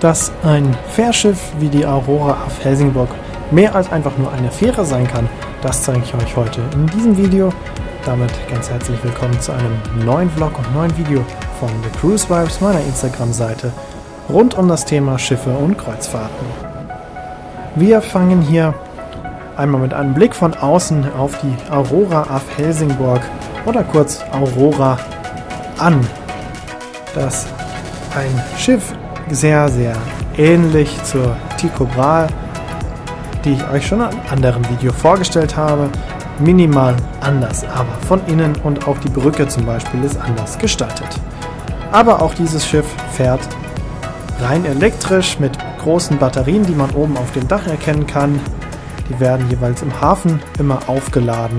Dass ein Fährschiff wie die Aurora auf Helsingborg mehr als einfach nur eine Fähre sein kann, das zeige ich euch heute in diesem Video. Damit ganz herzlich willkommen zu einem neuen Vlog und neuen Video von The Cruise Vibes, meiner Instagram-Seite, rund um das Thema Schiffe und Kreuzfahrten. Wir fangen hier einmal mit einem Blick von außen auf die Aurora auf Helsingborg oder kurz Aurora an. Das ein Schiff sehr, sehr ähnlich zur Tycho Brahe, die ich euch schon in einem anderen Video vorgestellt habe. Minimal anders, aber von innen und auch die Brücke zum Beispiel ist anders gestaltet. Aber auch dieses Schiff fährt rein elektrisch mit großen Batterien, die man oben auf dem Dach erkennen kann. Die werden jeweils im Hafen immer aufgeladen.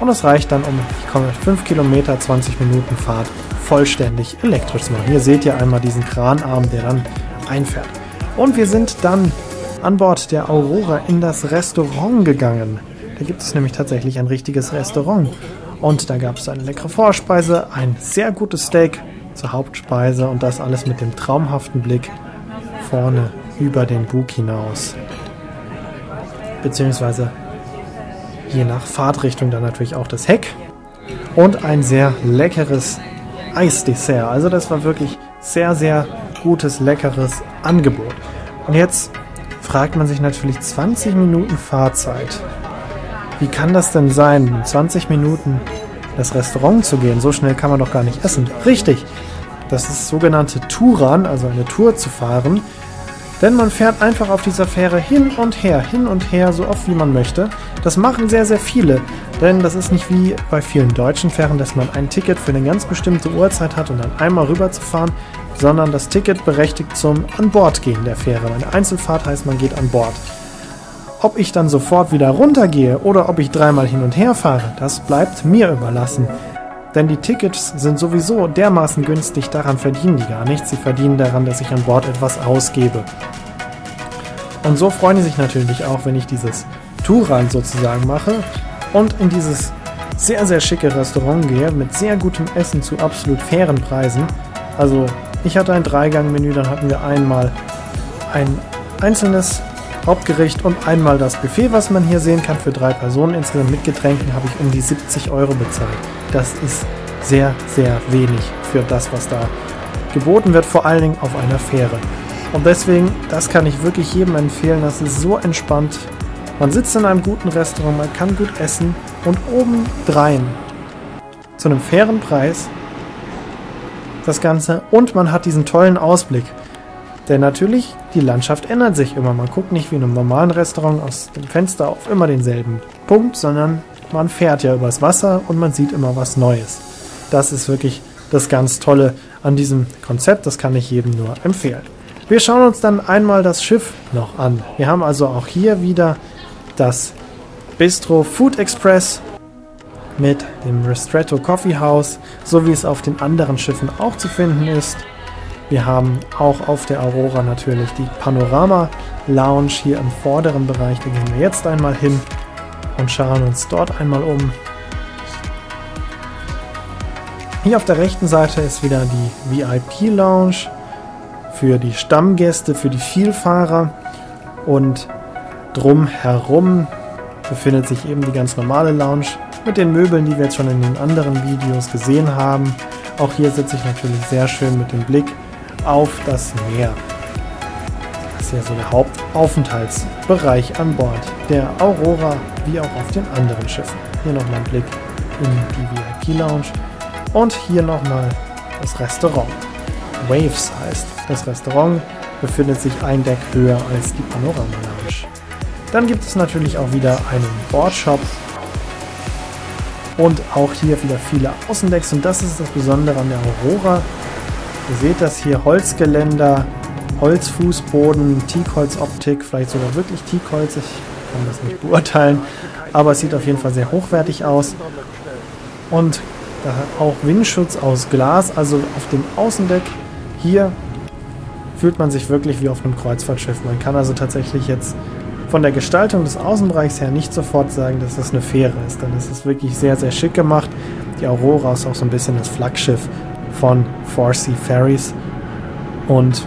Und es reicht dann um, ich komme 5 Kilometer, 20 Minuten Fahrt vollständig elektrisch zu machen. Hier seht ihr einmal diesen Kranarm, der dann einfährt. Und wir sind dann an Bord der Aurora in das Restaurant gegangen. Da gibt es nämlich tatsächlich ein richtiges Restaurant. Und da gab es eine leckere Vorspeise, ein sehr gutes Steak zur Hauptspeise und das alles mit dem traumhaften Blick vorne über den Bug hinaus. Beziehungsweise je nach Fahrtrichtung dann natürlich auch das Heck. Und ein sehr leckeres Eisdessert. Also das war wirklich sehr, sehr gutes, leckeres Angebot. Und jetzt fragt man sich natürlich 20 Minuten Fahrzeit. Wie kann das denn sein, 20 Minuten das Restaurant zu gehen? So schnell kann man doch gar nicht essen. Richtig, das ist sogenannte Touran, also eine Tour zu fahren. Denn man fährt einfach auf dieser Fähre hin und her, hin und her, so oft wie man möchte. Das machen sehr, sehr viele. Denn das ist nicht wie bei vielen deutschen Fähren, dass man ein Ticket für eine ganz bestimmte Uhrzeit hat und dann einmal rüber zu fahren, sondern das Ticket berechtigt zum An Bord gehen der Fähre. Eine Einzelfahrt heißt, man geht an Bord. Ob ich dann sofort wieder runtergehe oder ob ich dreimal hin und her fahre, das bleibt mir überlassen. Denn die Tickets sind sowieso dermaßen günstig, daran verdienen die gar nichts. Sie verdienen daran, dass ich an Bord etwas ausgebe. Und so freuen sie sich natürlich auch, wenn ich dieses Touran sozusagen mache und in dieses sehr, sehr schicke Restaurant gehe mit sehr gutem Essen zu absolut fairen Preisen. Also ich hatte ein Dreigang-Menü, dann hatten wir einmal ein einzelnes Hauptgericht und einmal das Buffet, was man hier sehen kann für drei Personen. Insgesamt mit Getränken habe ich um die 70 Euro bezahlt. Das ist sehr, sehr wenig für das, was da geboten wird, vor allen Dingen auf einer Fähre. Und deswegen, das kann ich wirklich jedem empfehlen. Das ist so entspannt. Man sitzt in einem guten Restaurant, man kann gut essen und obendrein zu einem fairen Preis das Ganze und man hat diesen tollen Ausblick. Denn natürlich, die Landschaft ändert sich immer. Man guckt nicht wie in einem normalen Restaurant aus dem Fenster auf immer denselben Punkt, sondern man fährt ja übers Wasser und man sieht immer was Neues. Das ist wirklich das ganz Tolle an diesem Konzept. Das kann ich jedem nur empfehlen. Wir schauen uns dann einmal das Schiff noch an. Wir haben also auch hier wieder das Bistro Food Express mit dem Ristretto Coffee House, so wie es auf den anderen Schiffen auch zu finden ist. Wir haben auch auf der Aurora natürlich die Panorama Lounge hier im vorderen Bereich. Da gehen wir jetzt einmal hin und schauen uns dort einmal um. Hier auf der rechten Seite ist wieder die VIP Lounge für die Stammgäste, für die Vielfahrer und drumherum befindet sich eben die ganz normale Lounge mit den Möbeln, die wir jetzt schon in den anderen Videos gesehen haben. Auch hier sitze ich natürlich sehr schön mit dem Blick auf das Meer. Das ist ja so der Hauptaufenthaltsbereich an Bord der Aurora, wie auch auf den anderen Schiffen. Hier nochmal ein Blick in die VIP-Lounge und hier nochmal das Restaurant. Waves heißt das Restaurant, befindet sich ein Deck höher als die Panorama-Lounge. Dann gibt es natürlich auch wieder einen Boardshop und auch hier wieder viele Außendecks und das ist das Besondere an der Aurora. Ihr seht das hier, Holzgeländer, Holzfußboden, Teakholzoptik, vielleicht sogar wirklich Teakholz, ich kann das nicht beurteilen, aber es sieht auf jeden Fall sehr hochwertig aus. Und auch Windschutz aus Glas, also auf dem Außendeck hier fühlt man sich wirklich wie auf einem Kreuzfahrtschiff. Man kann also tatsächlich jetzt von der Gestaltung des Außenbereichs her nicht sofort sagen, dass das eine Fähre ist, denn es ist wirklich sehr, sehr schick gemacht. Die Aurora ist auch so ein bisschen das Flaggschiff von Four Sea Ferries und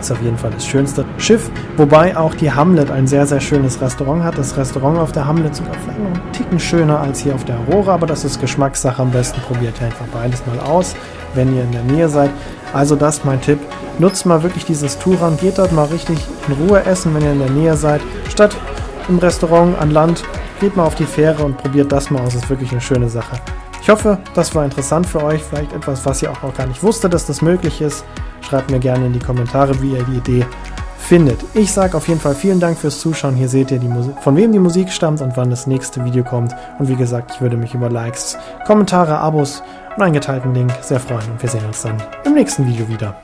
ist auf jeden Fall das schönste Schiff, wobei auch die Hamlet ein sehr, sehr schönes Restaurant hat. Das Restaurant auf der Hamlet sogar vielleicht noch einen Ticken schöner als hier auf der Aurora, aber das ist Geschmackssache. Am besten probiert ihr einfach beides mal aus, wenn ihr in der Nähe seid. Also das ist mein Tipp. Nutzt mal wirklich dieses Touran, geht dort mal richtig in Ruhe essen, wenn ihr in der Nähe seid. Statt im Restaurant an Land, geht mal auf die Fähre und probiert das mal aus. Das ist wirklich eine schöne Sache. Ich hoffe, das war interessant für euch. Vielleicht etwas, was ihr auch noch gar nicht wusstet, dass das möglich ist. Schreibt mir gerne in die Kommentare, wie ihr die Idee findet. Ich sage auf jeden Fall vielen Dank fürs Zuschauen. Hier seht ihr, von wem die Musik stammt und wann das nächste Video kommt. Und wie gesagt, ich würde mich über Likes, Kommentare, Abos und einen geteilten Link sehr freuen. Und wir sehen uns dann im nächsten Video wieder.